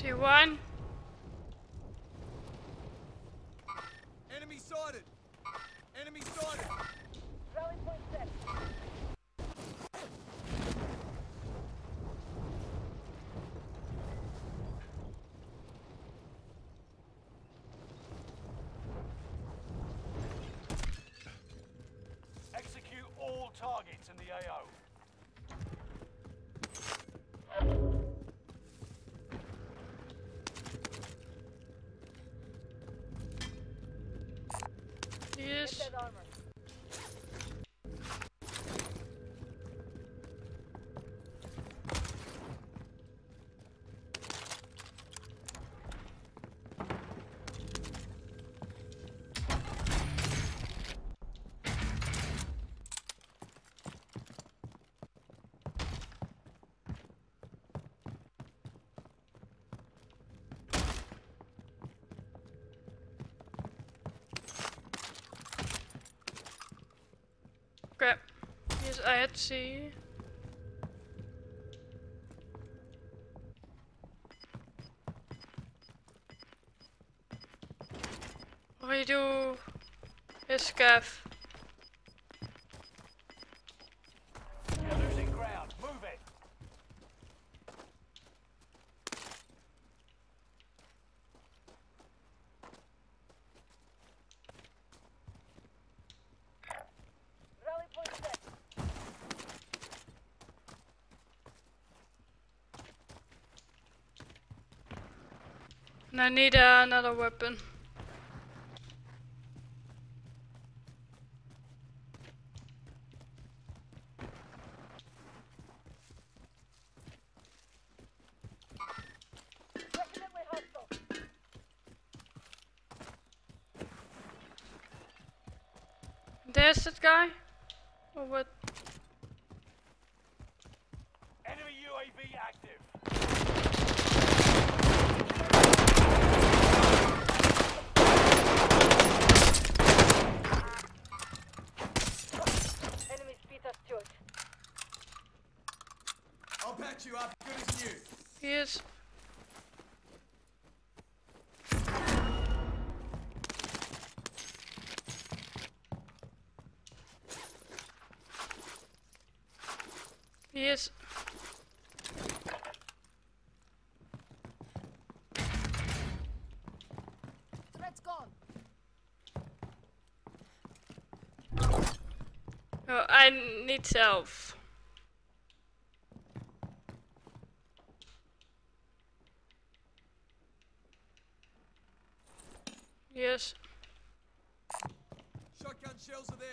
See one. Yes. I see. What do you do? And I need uh, another weapon. There's that guy. Or what? I'll you up good as new. He is. He is. Threat's gone. Oh, I need self. Yes. Shotgun shells are there.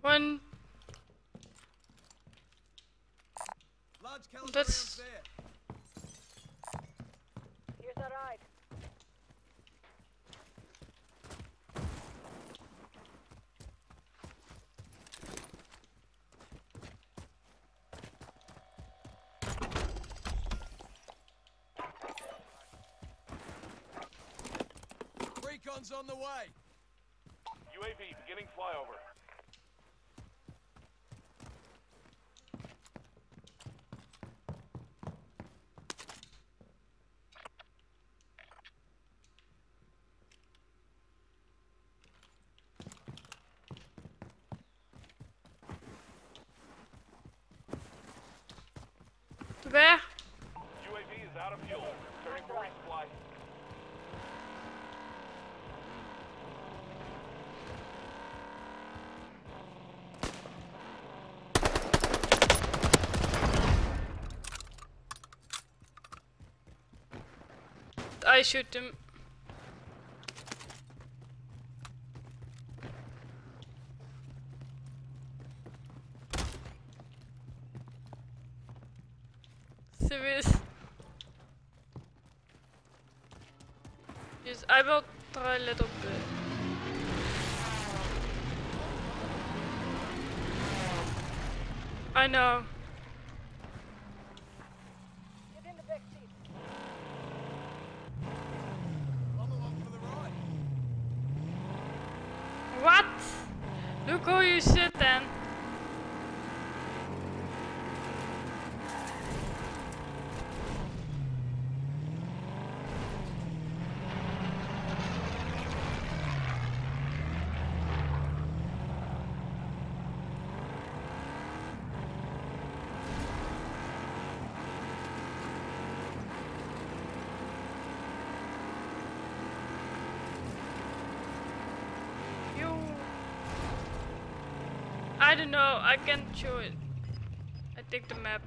One. Large caliber That's- Recon's on the way. UAV beginning flyover. Where? UAV is out of fuel. Turning for resupply. Shoot him. Serious. Yes, I will try a little bit. I know. Get in the back seat. I'm along for the ride. What? Look who you sit then. You. I don't know. I can't show it. I take the map.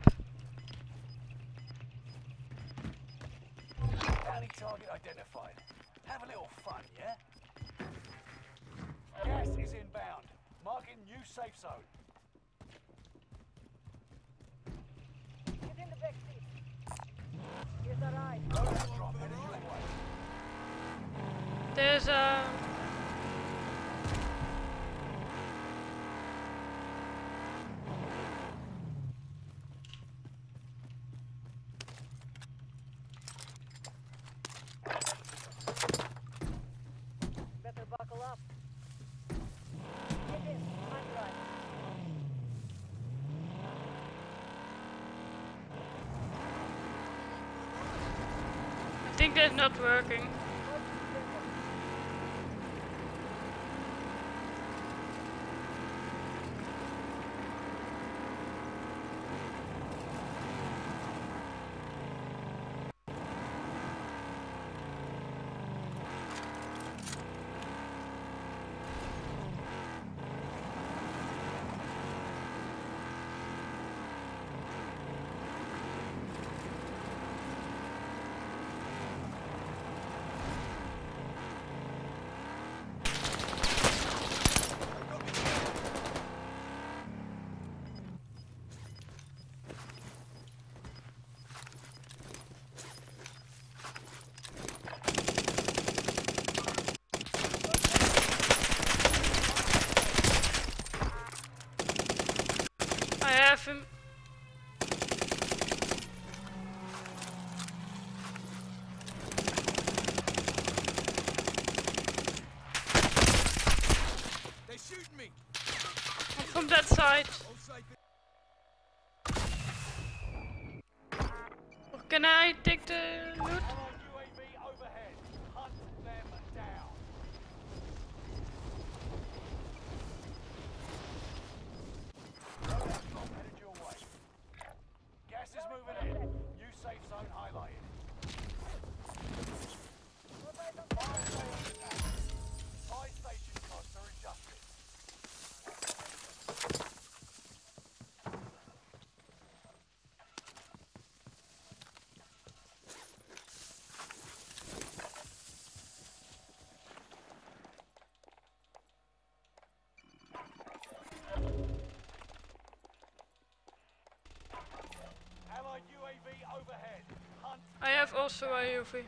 Bounty target identified. Have a little fun, yeah? Gas is inbound. Marking new safe zone. Get in the back seat. Here's our ride. Loadout drop headed your way. There's a. think that's not working. That side. Can I take the loot? Safe zone highlighted. Fire station active. Buy station costs are adjusted. Allied UAV overhead. Hunt I have also a UV.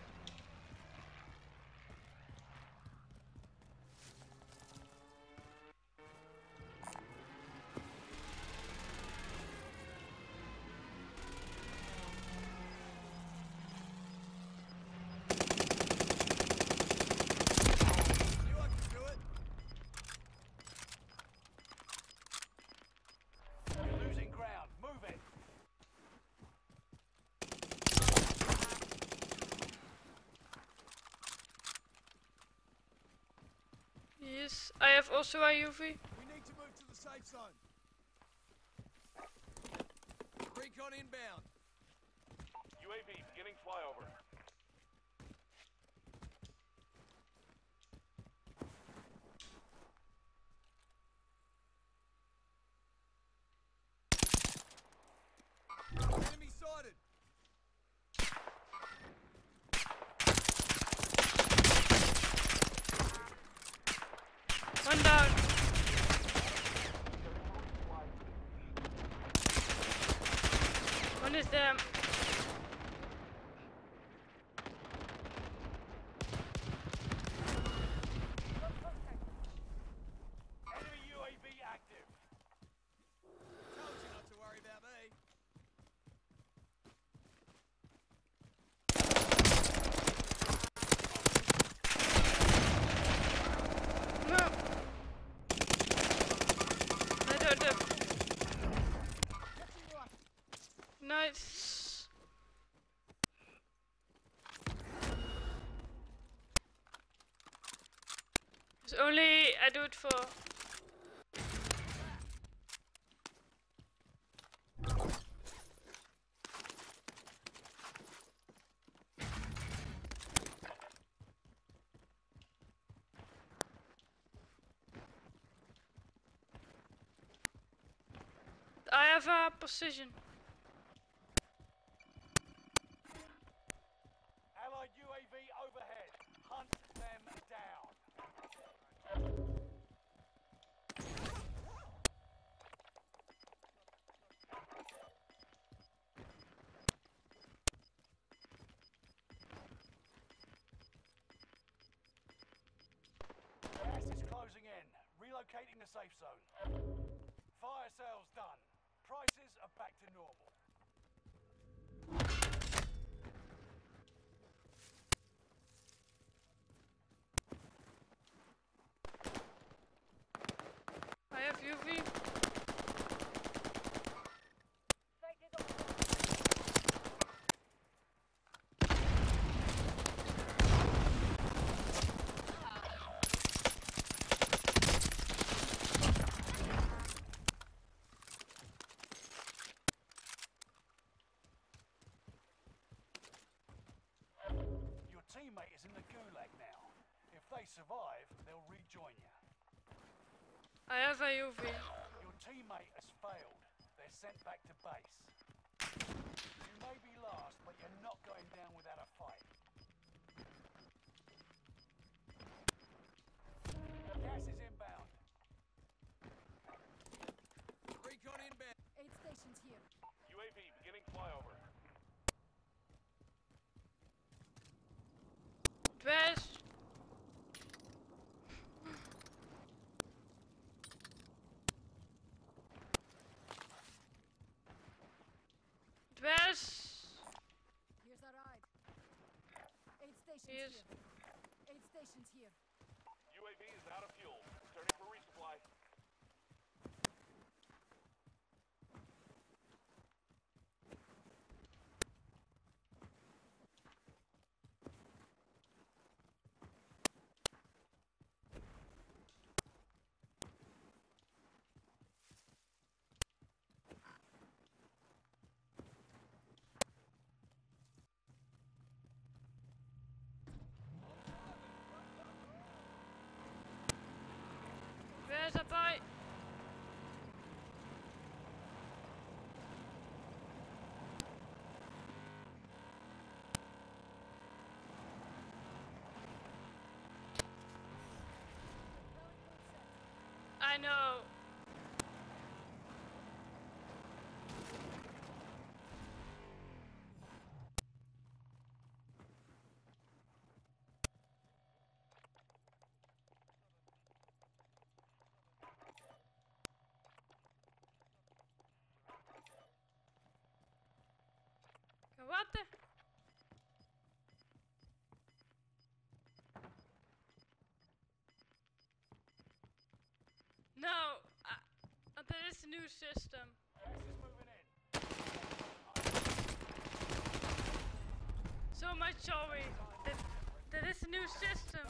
Have also a UV. We need to move to the safe zone. Recon inbound. UAV beginning flyover. Enemy sighted. One down. One is there. It's only I do it for. I have a position. Allied UAV overhead. Hunt them safe zone. Fire sales done. Prices are back to normal. I have UV. Sight is on. Teammate is in the gulag now. If they survive, they'll rejoin you. I have a UV. Your teammate has failed. They're sent back to base. You may be last, but you're not going down without a fight. Gas is inbound. Recon inbound. Aid stations here. UAV beginning flyover. Dress. Dress. Here's our ride. Stations Aid stations here. UAV is out of fuel. Turning for resupply. Where's a bite? I know. What the? No, uh, there is a new system. So much sorry. There, there is a new system.